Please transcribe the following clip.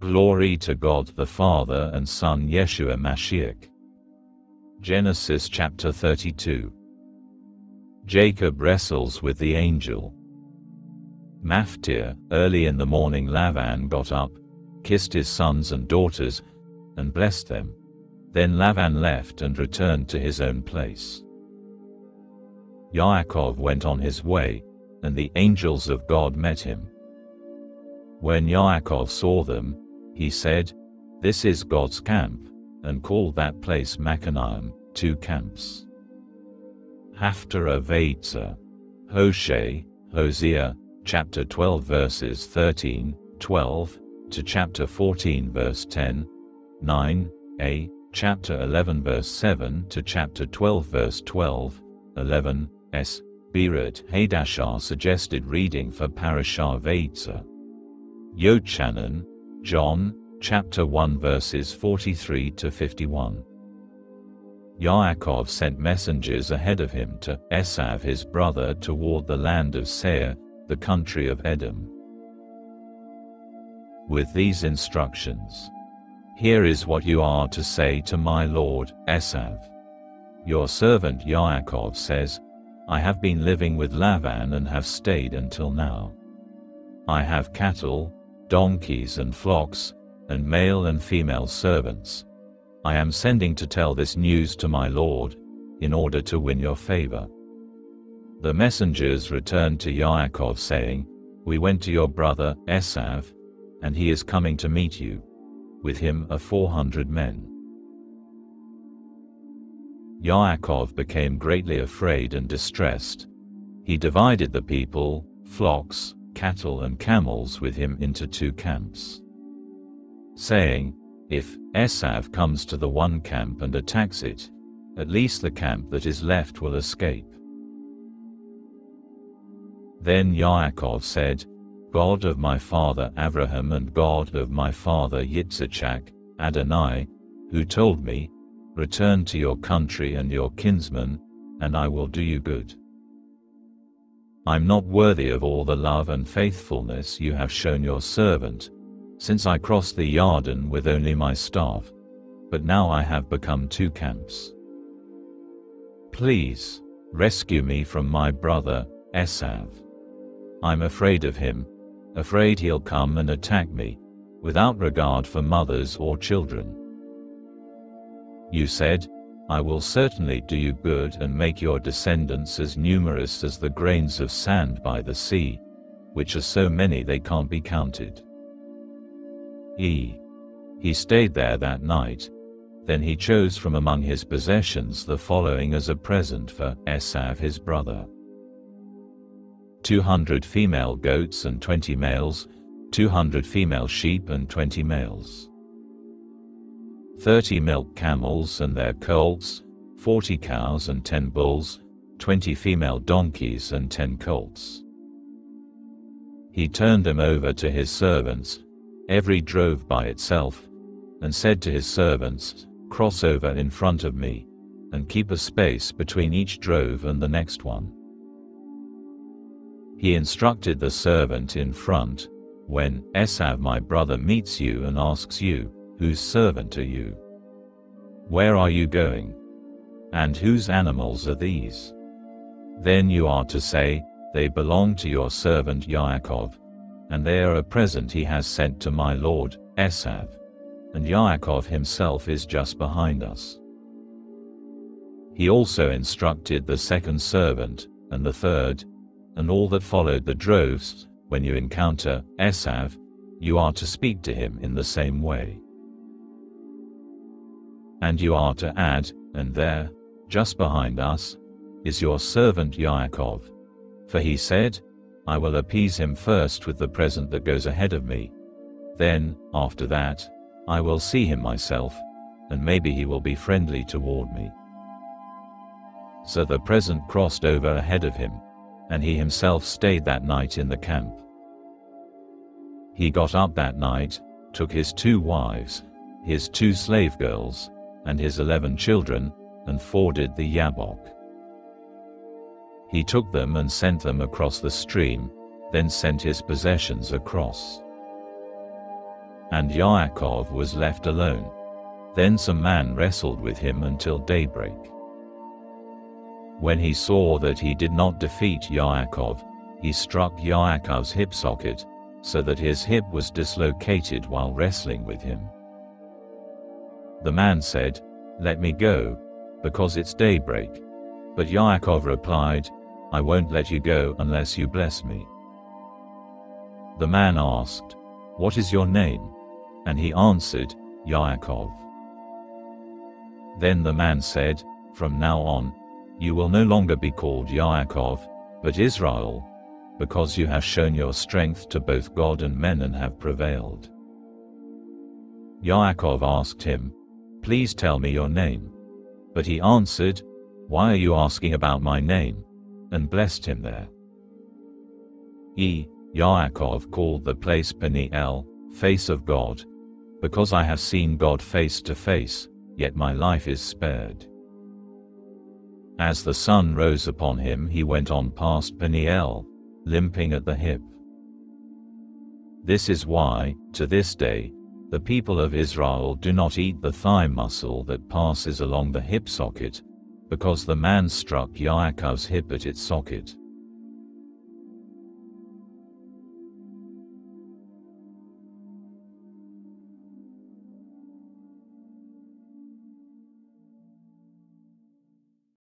Glory to God the Father and Son Yeshua Mashiach. Genesis chapter 32. Jacob wrestles with the angel. Maftir, early in the morning Lavan got up, kissed his sons and daughters, and blessed them. Then Lavan left and returned to his own place. Yaakov went on his way, and the angels of God met him. When Yaakov saw them, he said, This is God's camp, and called that place Machanayim, two camps. Haftarah Vayetze, Hosea, Hosea, chapter 12 verses 13, 12, to chapter 14 verse 10, 9, a, chapter 11 verse 7 to chapter 12 verse 12, 11, s, B'rit Hadashah suggested reading for Parashah Vayetze. Yochanan, John, chapter 1 verses 43 to 51. Yaakov sent messengers ahead of him to Esav his brother toward the land of Seir, the country of Edom. With these instructions, Here is what you are to say to my lord, Esav. Your servant Yaakov says, I have been living with Lavan and have stayed until now. I have cattle, donkeys and flocks, and male and female servants. I am sending to tell this news to my lord, in order to win your favor. The messengers returned to Yaakov saying, We went to your brother, Esav, and he is coming to meet you. With him are four hundred men. Yaakov became greatly afraid and distressed. He divided the people, flocks, cattle and camels with him into two camps. Saying, If Esav comes to the one camp and attacks it, at least the camp that is left will escape. Then Yaakov said, God of my father Abraham and God of my father Yitzchak, Adonai, who told me, Return to your country and your kinsmen, and I will do you good. I'm not worthy of all the love and faithfulness you have shown your servant, since I crossed the Yarden with only my staff, but now I have become two camps. Please, rescue me from my brother, Esav. I'm afraid of him, afraid he'll come and attack me, without regard for mothers or children. You said, I will certainly do you good and make your descendants as numerous as the grains of sand by the sea, which are so many they can't be counted. E. He stayed there that night. Then he chose from among his possessions the following as a present for Esav his brother. 200 female goats and 20 males, 200 female sheep and 20 males. 30 milk camels and their colts, 40 cows and 10 bulls, 20 female donkeys and 10 colts. He turned them over to his servants, every drove by itself, and said to his servants, Cross over in front of me, and keep a space between each drove and the next one. He instructed the servant in front, When Esav my brother meets you and asks you, Whose servant are you? Where are you going? And whose animals are these? Then you are to say, They belong to your servant Yaakov, and they are a present he has sent to my lord, Esav. And Yaakov himself is just behind us. He also instructed the second servant, and the third, and all that followed the droves, when you encounter Esav, you are to speak to him in the same way. And you are to add, and there, just behind us, is your servant Yaakov. For he said, I will appease him first with the present that goes ahead of me. Then, after that, I will see him myself, and maybe he will be friendly toward me. So the present crossed over ahead of him, and he himself stayed that night in the camp. He got up that night, took his two wives, his two slave girls, and his eleven children, and forded the Yabbok. He took them and sent them across the stream, then sent his possessions across. and Yaakov was left alone. Then some man wrestled with him until daybreak. When he saw that he did not defeat Yaakov, he struck Yaakov's hip socket, so that his hip was dislocated while wrestling with him. The man said, Let me go, because it's daybreak. But Yaakov replied, I won't let you go unless you bless me. The man asked, What is your name? And he answered, Yaakov. Then the man said, From now on, you will no longer be called Yaakov, but Israel, because you have shown your strength to both God and men and have prevailed. Yaakov asked him, Please tell me your name. But he answered, Why are you asking about my name? and blessed him there. E. Yaakov called the place Peniel, face of God, because I have seen God face to face, yet my life is spared. As the sun rose upon him he went on past Peniel, limping at the hip. This is why, to this day, the people of Israel do not eat the thigh muscle that passes along the hip socket, because the man struck Yaakov's hip at its socket.